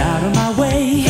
out of my way.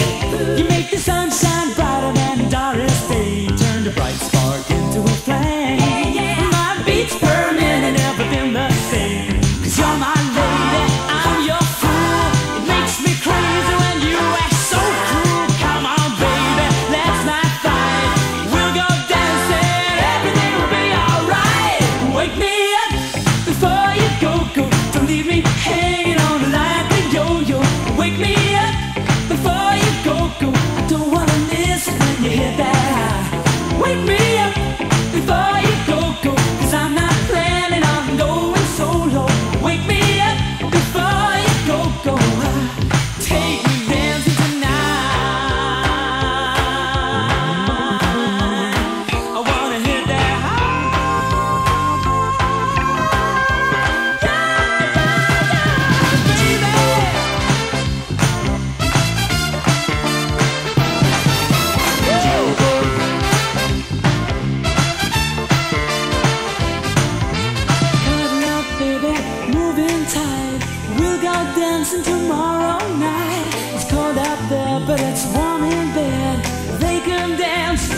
We'll go dancing tomorrow night. It's cold out there, but it's warm in bed. They can dance.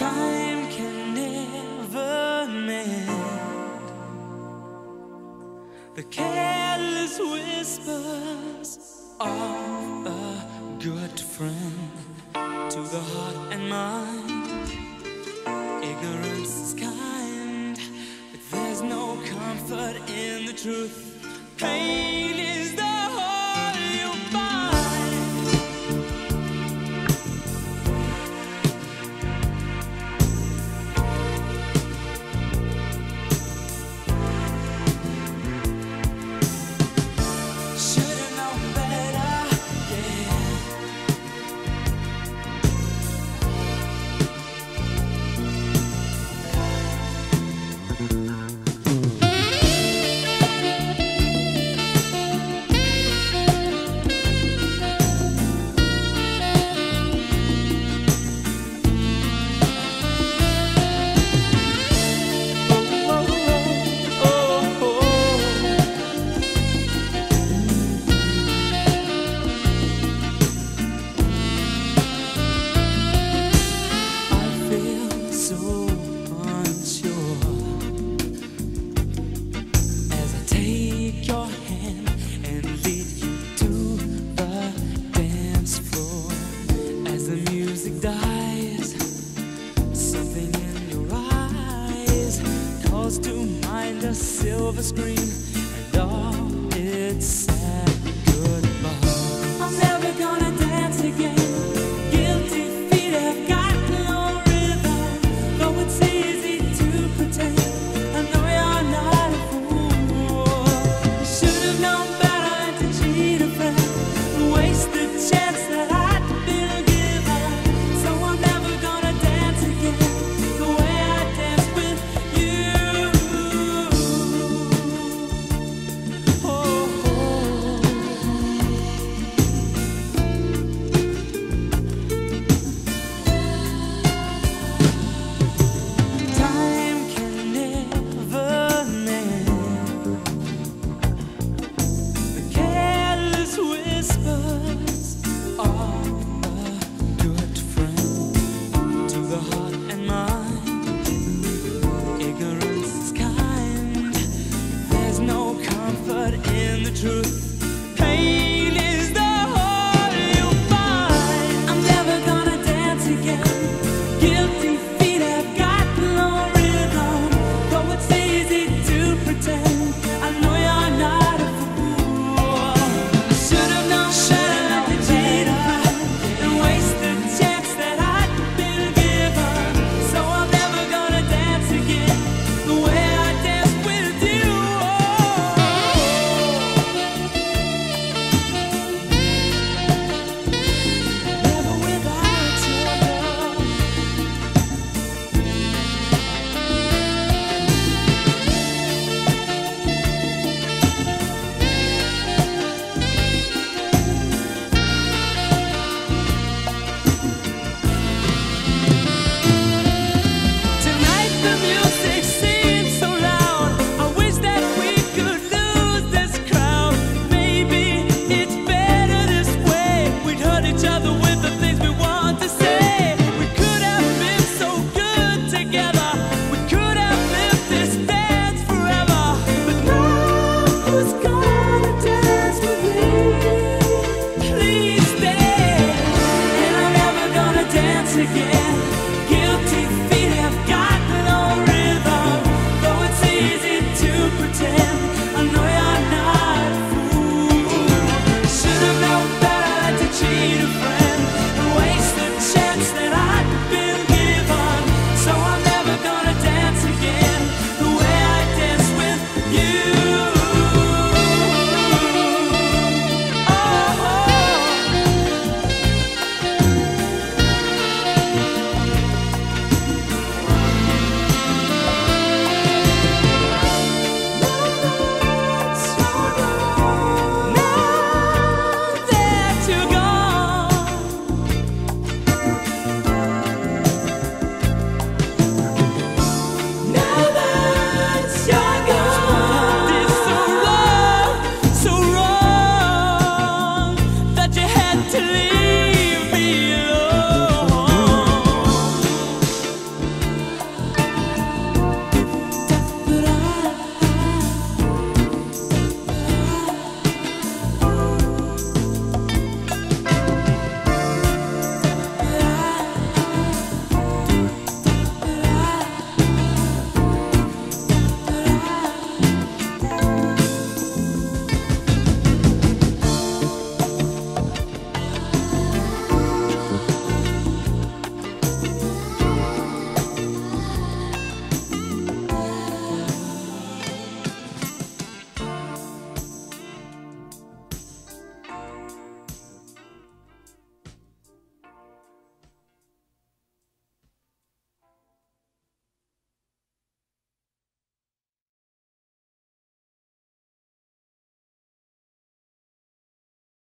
time can never mend the careless whispers of a good friend to the heart and mind. Ignorance is kind, but there's no comfort in the truth.